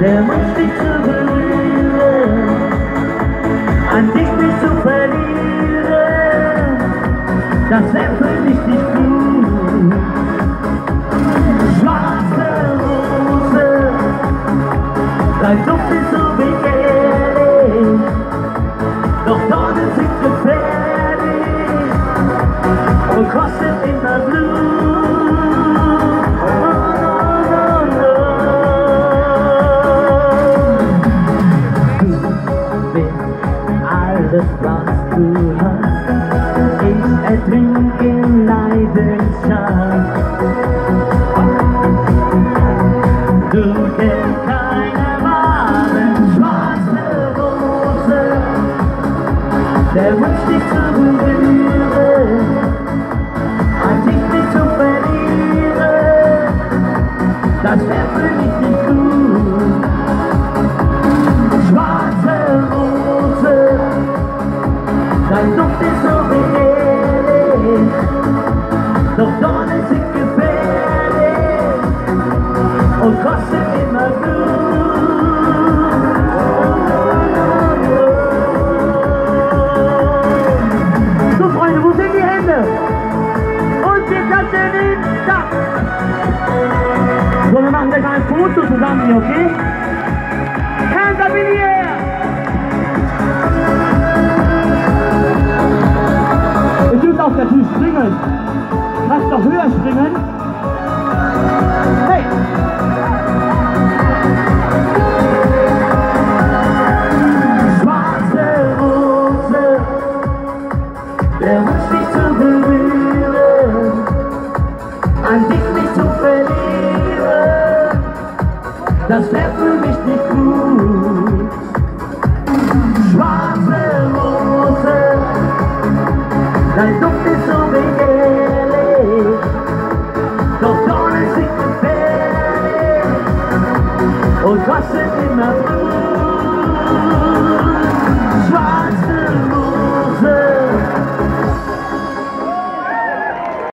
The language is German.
der muss dich zu berühren, an dich nicht zu verlieren, das wäre für mich nicht gut. Schwarze Rose, dein Duft ist so begehrlich, doch Dornen sind gefährlich. Und kostet immer Blut. Alles, was du hast. Ich ertrink in Leidenschaft. Du kennst keine Ware, schwarze Rose. Der Wunsch, dich zu berühren, doch Dornen sind gefährlich und kostet immer Blut. So Freunde, wo sind die Hände? Und wir klatschen in da. So, wir machen gleich mal ein Foto zusammen hier, okay? Hands springen. Lasst doch höher springen. Hey! Schwarze Rose, der Wunsch dich zu berühren, an dich nicht zu verlieren, das wär für mich nicht gut. Schwarze Klasse immer.